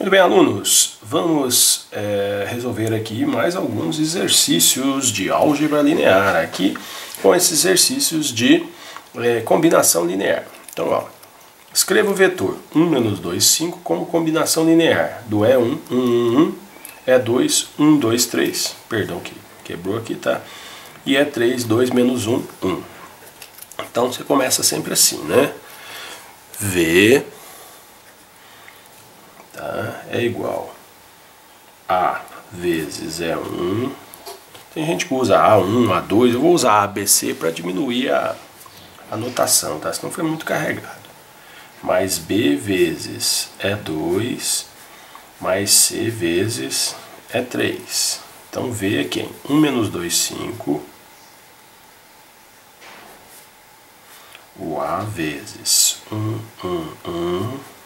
Muito bem, alunos, vamos é, resolver aqui mais alguns exercícios de álgebra linear aqui com esses exercícios de é, combinação linear. Então, ó, escreva o vetor 1 menos 2, 5 como combinação linear do E1, 1, 1, 1, E2, 1, 2, 3, perdão que quebrou aqui, tá? E E3, 2 menos 1, 1. Então, você começa sempre assim, né? V? É igual a vezes E1. Tem gente que usa A1, A2, eu vou usar ABC para diminuir a, a notação, tá? senão foi muito carregado. Mais B vezes E2, mais C vezes E3. Então V é quem? 1 menos 2, 5. O A vezes 1, 1, 1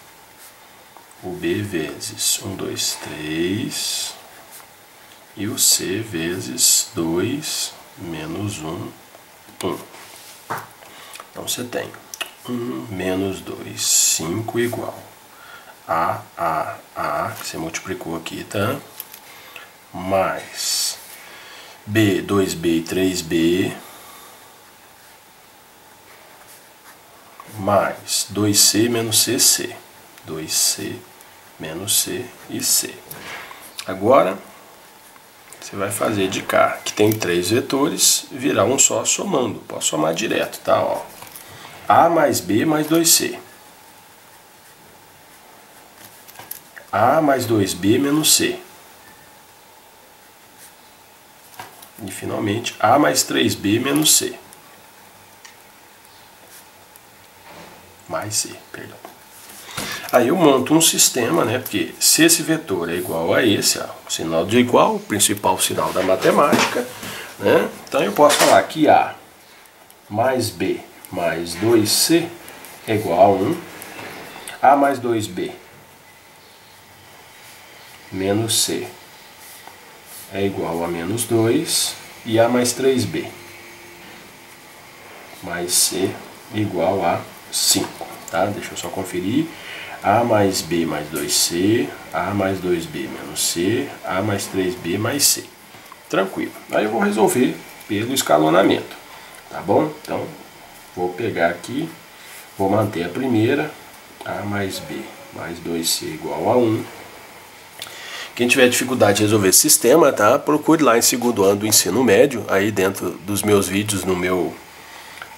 o B vezes 1, 2, 3 e o C vezes 2 menos 1, 1. Então você tem 1 menos 2, 5 igual a A, A, que você multiplicou aqui, tá? Mais B, 2B e 3B, mais 2C menos CC, 2C menos C e C. Agora, você vai fazer de cá, que tem três vetores, virar um só somando. Posso somar direto, tá? Ó. A mais B mais 2C. A mais 2B menos C. E finalmente, A mais 3B menos C. Mais C, perdão. Aí eu monto um sistema, né? Porque se esse vetor é igual a esse, ó, o sinal de igual, o principal sinal da matemática, né? Então eu posso falar que A mais B mais 2C é igual a 1. A mais 2B menos C é igual a menos 2. E A mais 3B mais C igual a 5. Tá? Deixa eu só conferir. A mais B mais 2C, A mais 2B menos C, A mais 3B mais C. Tranquilo. Aí eu vou resolver pelo escalonamento, tá bom? Então, vou pegar aqui, vou manter a primeira, A mais B mais 2C igual a 1. Quem tiver dificuldade de resolver esse sistema, tá? Procure lá em segundo ano do ensino médio, aí dentro dos meus vídeos no meu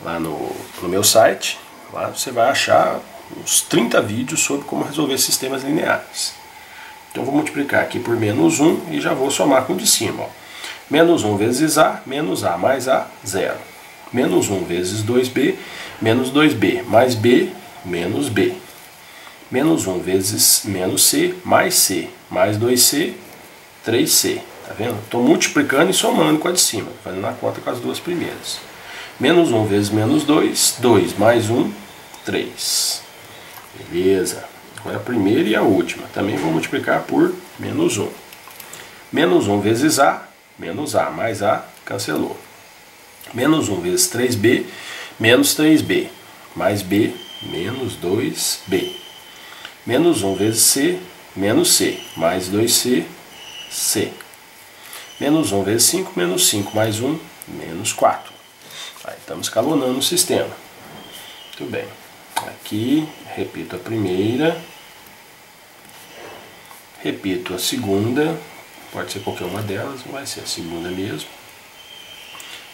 lá no, no meu site. Lá você vai achar uns 30 vídeos sobre como resolver sistemas lineares. Então vou multiplicar aqui por menos 1 e já vou somar com o de cima. Ó. Menos 1 vezes A, menos A mais A, zero. Menos 1 vezes 2B, menos 2B, mais B, menos B. Menos 1 vezes menos C, mais C, mais 2C, 3C. Tá vendo? Estou multiplicando e somando com a de cima, fazendo a conta com as duas primeiras. Menos 1 vezes menos 2, 2 mais 1, 3. Beleza. Agora a primeira e a última. Também vou multiplicar por menos 1. Menos 1 vezes A, menos A mais A, cancelou. Menos 1 vezes 3B, menos 3B, mais B, menos 2B. Menos 1 vezes C, menos C, mais 2C, C. Menos 1 vezes 5, menos 5, mais 1, menos 4. Aí estamos escalonando o sistema. Muito bem. Aqui, repito a primeira, repito a segunda, pode ser qualquer uma delas, vai ser a segunda mesmo.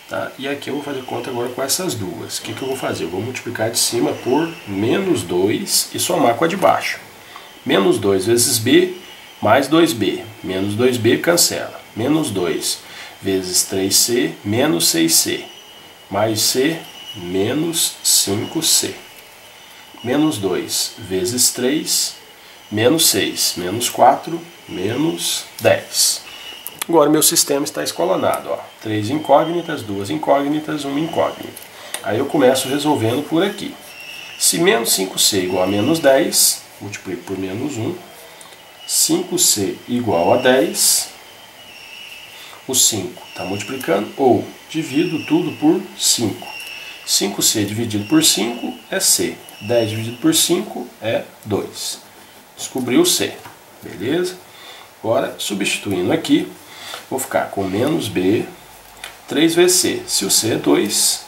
Tá? E aqui eu vou fazer conta agora com essas duas. O que, que eu vou fazer? Eu vou multiplicar de cima por menos 2 e somar com a de baixo. Menos 2 vezes b, mais 2b. Menos 2b cancela. Menos 2 vezes 3c, menos 6c. Mais c, menos 5c menos 2 vezes 3, menos 6, menos 4, menos 10. Agora meu sistema está escolonado, ó. 3 incógnitas, 2 incógnitas, 1 incógnita. Aí eu começo resolvendo por aqui. Se menos 5c igual a menos 10, multiplico por menos 1. 5c igual a 10. O 5 está multiplicando, ou divido tudo por 5. 5c dividido por 5 é c. 10 dividido por 5 é 2. Descobriu C. Beleza? Agora, substituindo aqui, vou ficar com menos B, 3 vezes C. Se o C é 2,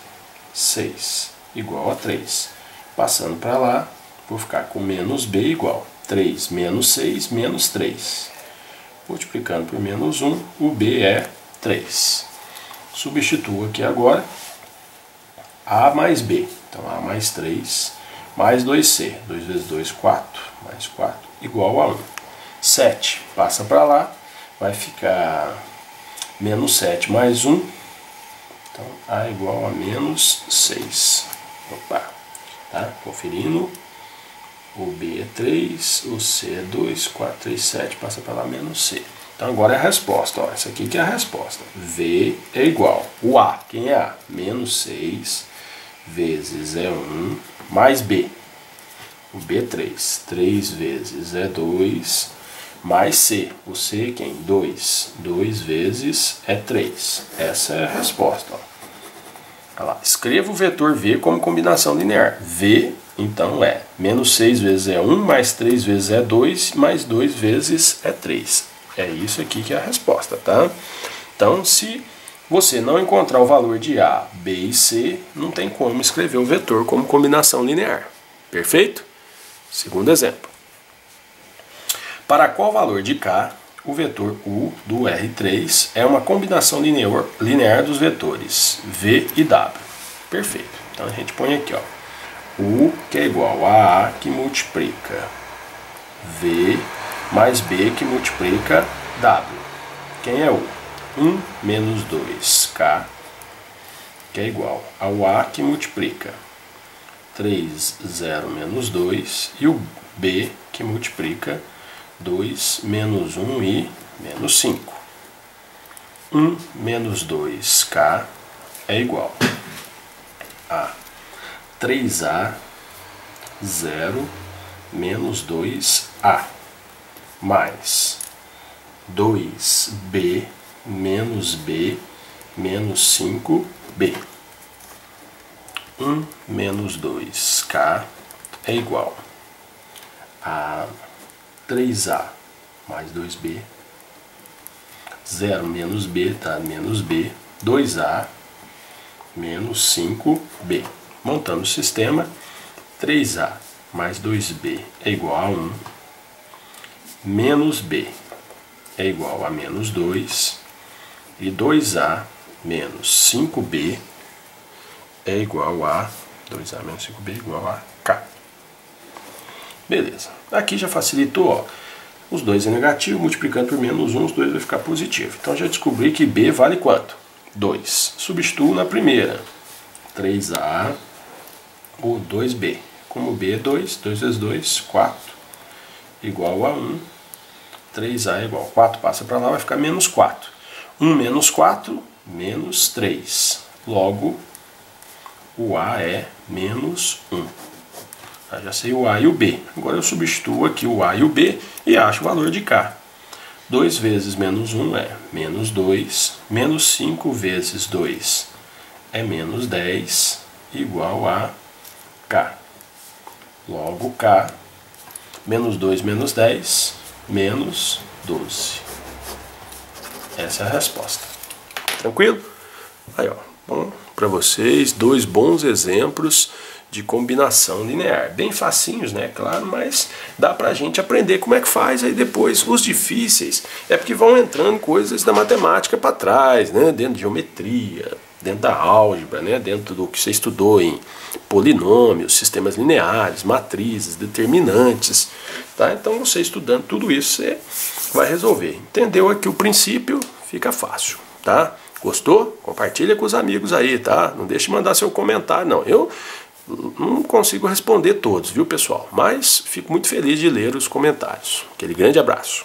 6, igual a 3. Passando para lá, vou ficar com menos B igual 3 menos 6 menos 3. Multiplicando por menos 1, o B é 3. Substituo aqui agora A mais B. Então, A mais 3 mais 2C. 2 vezes 2, 4. Mais 4 igual a 1. 7 passa para lá, vai ficar menos 7 mais 1. Então, A igual a menos 6. Opa, tá? Conferindo. O B é 3, o C é 2, 4, 3, 7, passa para lá menos C. Então agora é a resposta, ó. Essa aqui que é a resposta. V é igual. O A, quem é A? Menos 6 vezes é 1 mais B. O B é 3. 3 vezes é 2 mais C. O C é quem? 2. 2 vezes é 3. Essa é a resposta. Ó. Lá. Escreva o vetor V como combinação linear. V, então, é menos 6 vezes é 1, mais 3 vezes é 2, mais 2 vezes é 3. É isso aqui que é a resposta, tá? Então, se você não encontrar o valor de A, B e C, não tem como escrever o vetor como combinação linear. Perfeito? Segundo exemplo. Para qual valor de K, o vetor U do R3 é uma combinação linear, dos vetores V e W. Perfeito. Então a gente põe aqui, ó. U que é igual a A que multiplica V mais B que multiplica W. Quem é U? 1 menos 2K, que é igual ao A que multiplica 3, 0 menos 2, e o B que multiplica 2 menos 1 e menos 5. 1 menos 2K é igual a 3A 0 menos 2A mais 2b menos b menos 5b. 1 menos 2k é igual a 3a mais 2b. 0 menos b, tá? Menos b. 2a menos 5b. Montando o sistema, 3a mais 2b é igual a 1 menos b é igual a menos 2 e 2a menos 5b é igual a 2a menos 5b é igual a k. Beleza. Aqui já facilitou, ó. Os dois é negativo, multiplicando por menos 1, os dois vai ficar positivo. Então já descobri que b vale quanto? 2. Substituo na primeira. 3a ou 2b. Como b é 2, 2 vezes 2, 4, igual a 1 3A é igual. 4 passa para lá, vai ficar menos 4. 1 menos 4, menos 3. Logo, o A é menos 1. já sei o A e o B. Agora eu substituo aqui o A e o B e acho o valor de K. 2 vezes menos 1 é menos 2. Menos 5 vezes 2 é menos 10, igual a K. Logo, K, menos 2 menos 10, menos 12. Essa é a resposta. Tranquilo? Aí, ó, bom para vocês, dois bons exemplos de combinação linear. Bem facinhos, né? Claro, mas dá pra gente aprender como é que faz. Aí depois, os difíceis, é porque vão entrando coisas da matemática para trás, né? Dentro de geometria, dentro da álgebra, né? Dentro do que você estudou em polinômios, sistemas lineares, matrizes, determinantes. Tá? Então você estudando tudo isso, você vai resolver. Entendeu aqui o princípio? Fica fácil. Tá? Gostou? Compartilha com os amigos aí, tá? Não deixe de mandar seu comentário, não. Eu não consigo responder todos, viu, pessoal? Mas fico muito feliz de ler os comentários. Aquele grande abraço.